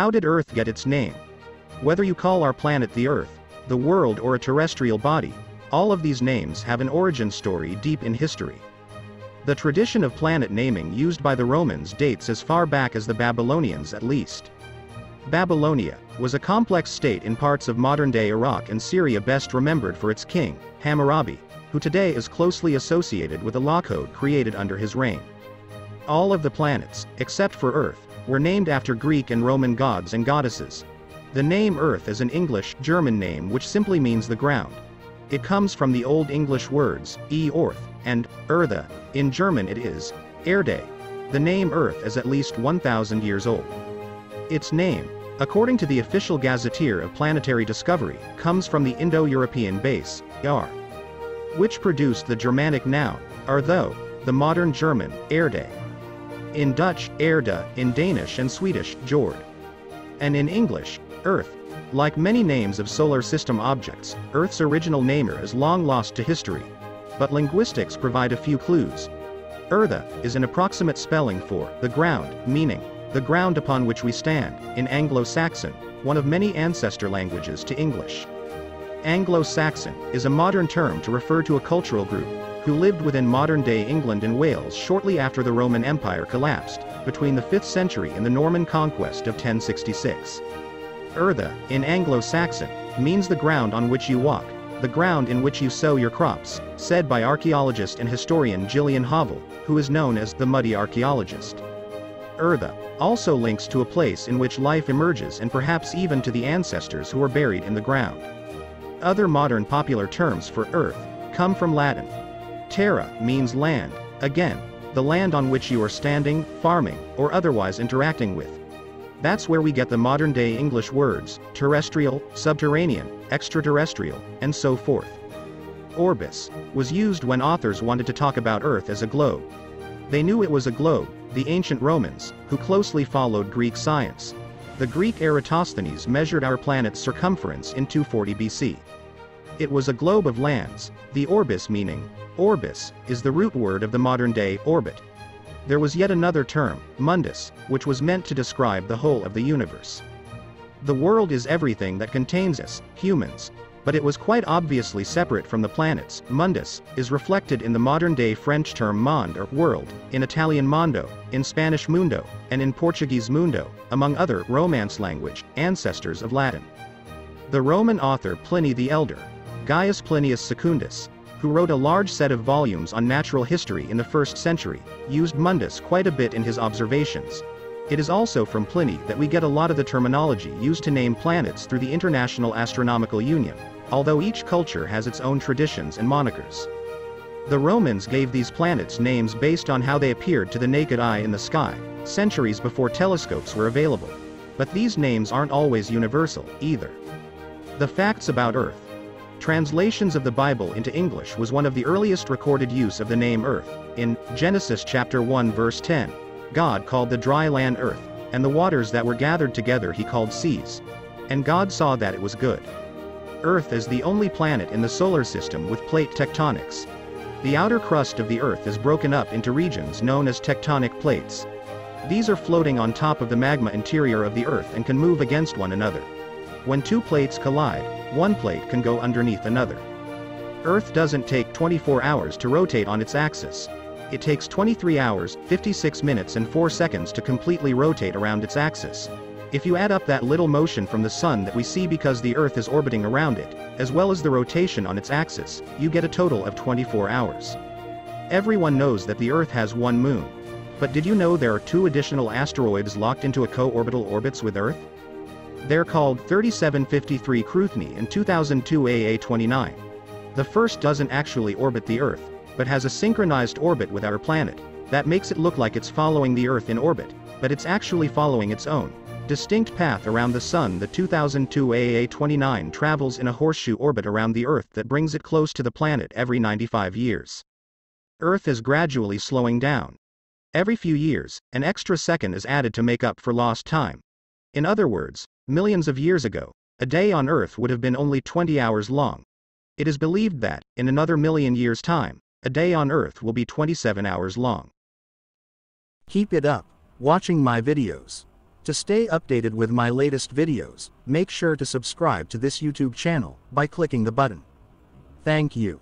How did Earth get its name? Whether you call our planet the Earth, the world or a terrestrial body, all of these names have an origin story deep in history. The tradition of planet naming used by the Romans dates as far back as the Babylonians at least. Babylonia was a complex state in parts of modern-day Iraq and Syria best remembered for its king, Hammurabi, who today is closely associated with a law code created under his reign. All of the planets, except for Earth, were named after Greek and Roman gods and goddesses. The name Earth is an English, German name which simply means the ground. It comes from the Old English words, e orth, and, Erde, in German it is, Erde. The name Earth is at least 1,000 years old. Its name, according to the official gazetteer of planetary discovery, comes from the Indo-European base, Yar, which produced the Germanic noun, Artho, the modern German, Erde. In Dutch, Erde, in Danish and Swedish, Jord. And in English, Earth. Like many names of solar system objects, Earth's original namer is long lost to history. But linguistics provide a few clues. Erde is an approximate spelling for the ground, meaning the ground upon which we stand, in Anglo-Saxon, one of many ancestor languages to English. Anglo-Saxon is a modern term to refer to a cultural group who lived within modern-day England and Wales shortly after the Roman Empire collapsed, between the 5th century and the Norman conquest of 1066. Erde, in Anglo-Saxon, means the ground on which you walk, the ground in which you sow your crops, said by archaeologist and historian Gillian Hovell, who is known as the muddy archaeologist. Erde also links to a place in which life emerges and perhaps even to the ancestors who are buried in the ground. Other modern popular terms for earth come from Latin. Terra means land, again, the land on which you are standing, farming, or otherwise interacting with. That's where we get the modern-day English words, terrestrial, subterranean, extraterrestrial, and so forth. Orbis was used when authors wanted to talk about Earth as a globe. They knew it was a globe, the ancient Romans, who closely followed Greek science. The Greek Eratosthenes measured our planet's circumference in 240 BC. It was a globe of lands, the orbis meaning, orbis, is the root word of the modern-day orbit. There was yet another term, mundus, which was meant to describe the whole of the universe. The world is everything that contains us, humans, but it was quite obviously separate from the planets. Mundus is reflected in the modern-day French term monde or world, in Italian mondo, in Spanish mundo, and in Portuguese mundo, among other Romance language ancestors of Latin. The Roman author Pliny the Elder, Gaius Plinius Secundus, who wrote a large set of volumes on natural history in the first century, used mundus quite a bit in his observations, it is also from Pliny that we get a lot of the terminology used to name planets through the International Astronomical Union, although each culture has its own traditions and monikers. The Romans gave these planets names based on how they appeared to the naked eye in the sky, centuries before telescopes were available. But these names aren't always universal, either. The facts about Earth. Translations of the Bible into English was one of the earliest recorded use of the name Earth, in Genesis chapter 1 verse 10, God called the dry land earth, and the waters that were gathered together he called seas. And God saw that it was good. Earth is the only planet in the solar system with plate tectonics. The outer crust of the Earth is broken up into regions known as tectonic plates. These are floating on top of the magma interior of the Earth and can move against one another. When two plates collide, one plate can go underneath another. Earth doesn't take 24 hours to rotate on its axis. It takes 23 hours, 56 minutes and 4 seconds to completely rotate around its axis. If you add up that little motion from the sun that we see because the Earth is orbiting around it, as well as the rotation on its axis, you get a total of 24 hours. Everyone knows that the Earth has one moon. But did you know there are two additional asteroids locked into a co-orbital orbits with Earth? They're called 3753 Cruithne and 2002 AA29. The first doesn't actually orbit the Earth, but has a synchronized orbit with our planet. That makes it look like it's following the Earth in orbit, but it's actually following its own distinct path around the Sun. The 2002 AA29 travels in a horseshoe orbit around the Earth that brings it close to the planet every 95 years. Earth is gradually slowing down. Every few years, an extra second is added to make up for lost time. In other words, millions of years ago, a day on Earth would have been only 20 hours long. It is believed that, in another million years' time, a day on Earth will be 27 hours long. Keep it up, watching my videos. To stay updated with my latest videos, make sure to subscribe to this YouTube channel by clicking the button. Thank you.